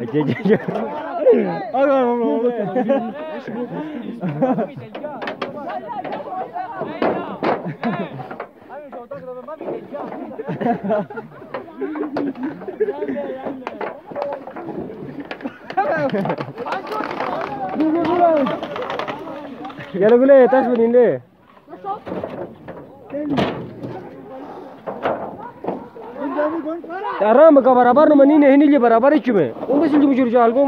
Aja aja. Gelo gule tas stop. Aram ka barabar no mani nahi nilje barabar ichume. Ongo silju mujur jo algo